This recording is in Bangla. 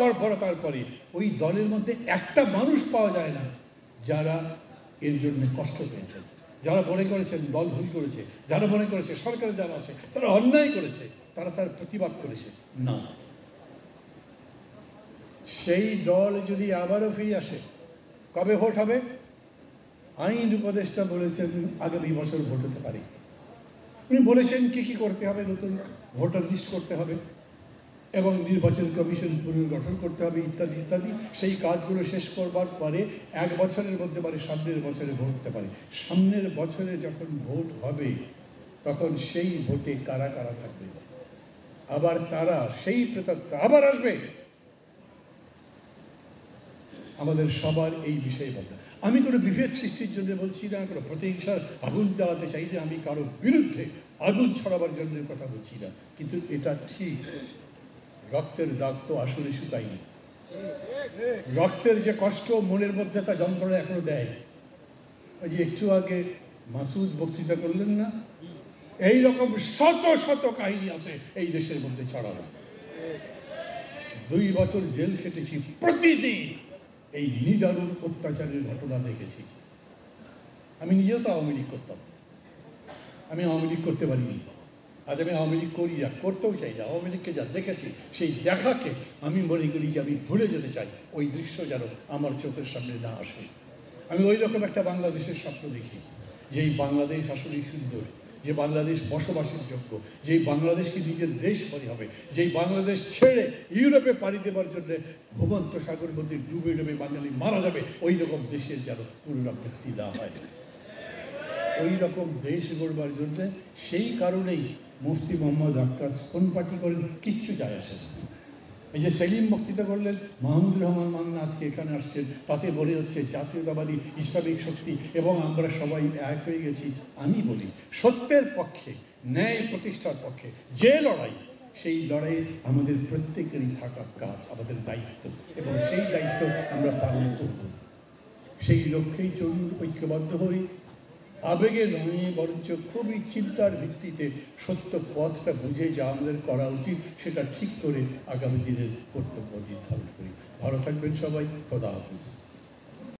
বর্বরতার পরে ওই দলের মধ্যে একটা মানুষ পাওয়া যায় না, যারা এর জন্য কষ্ট পেয়েছেন যারা মনে করেছেন দল ভুল করেছে, যারা মনে করেছে সরকারে যারা আছে, তারা অন্যায় করেছে, তারা তার প্রতিবাদ করেছে। না। সেই দল যদি আবারও ফিরে আসে, কবে ভোট হবে? আইন উপদেষ্টা বলেছেন আগামী বছর ভোট হতে পারে। উনি বলেছেন কি কি করতে হবে নতুন ভোটার লিস্ট করতে হবে। এবং নির্বাচন কমিশন পুনর্গঠন করতে হবে, ইত্যাদি ইত্যাদি। সেই কাজগুলো শেষ করবার পরে এক বছরের মধ্যে পারে সামনের বছরে ভোট হতে পারে। সামনের বছরে যখন ভোট হবে, তখন সেই ভোটে কারা কারা থাকবে? আবার তারা সেই প্রেতাত্মা আবার আসবে। আমাদের সবার এই বিষয়ে ভাবনা আমি কোনো বিভেদ সৃষ্টির জন্য বলছি না, কোনো প্রতিহিংসার আগুন জ্বালাতে চাই যে আমি কারও বিরুদ্ধে আগুন ছড়াবার জন্য কথা বলছি না। কিন্তু এটা ঠিক রক্তের দাগ তো আসলে শুকায়নি। রক্তের যে কষ্ট মনের মধ্যে তা যন্ত্রণা এখনও দেয়। ওই যে একটু আগে মাসুদ বক্তৃতা করলেন না? এই রকম শত শত কাহিনী আছে এই দেশের মধ্যে ছড়ানো। দুই বছর জেল খেটেছি, প্রতিদিন এই নিদারুণ অত্যাচারের ঘটনা দেখেছি। আমি নিজেও তো আওয়ামী লীগ করতাম। আমি আওয়ামী লীগ করতে পারিনি। আজ আমি আওয়ামী লীগ করি না করতেও চাই না। আওয়ামী লীগকে যা দেখেছি, সেই দেখাকে আমি মনে করি যে আমি ভুলে যেতে চাই। ওই দৃশ্য যেন আমার চোখের সামনে না আসে। আমি ওই রকম একটা বাংলাদেশের স্বপ্ন দেখি, যেই বাংলাদেশ আসলেই সুন্দর, যে বাংলাদেশ বসবাসের যোগ্য, যেই বাংলাদেশকে নিজের দেশ মনে হবে, যেই বাংলাদেশ ছেড়ে ইউরোপে পাড়ি দেওয়ার জন্য ভূমন্ত সাগর মধ্যে ডুবে ডুবে বাঙালি মারা যাবে, ওই রকম দেশের যেন পুনরাবৃত্তি না হয়। ওই রকম দেশ গড়বার জন্য সেই কারণেই মুফতি মোহাম্মদ আক্কাস কোন পার্টি করেন কিচ্ছু যায় আসে না। এই যে সেলিম বক্তৃতা করলেন, মাহমুদুর রহমান মান্না আজকে এখানে আসছেন, তাতে বলে হচ্ছে জাতীয়তাবাদী ইসলামিক শক্তি এবং আমরা সবাই এক হয়ে গেছি। আমি বলি, সত্যের পক্ষে, ন্যায় প্রতিষ্ঠার পক্ষে, যে লড়াই, সেই লড়াইয়ে আমাদের প্রত্যেকেরই থাকা কাজ, আমাদের দায়িত্ব এবং সেই দায়িত্ব আমরা পালন করব। সেই লক্ষ্যেই চলুন, ঐক্যবদ্ধ হই। আবেগে নয়, বরঞ্চ খুবই চিন্তার ভিত্তিতে সত্য পথটা বুঝে যা আমাদের করা উচিত, সেটা ঠিক করে আগামী দিনের কর্তব্য নির্ধারণ করি। ভালো থাকবেন সবাই, খোদা হাফিজ।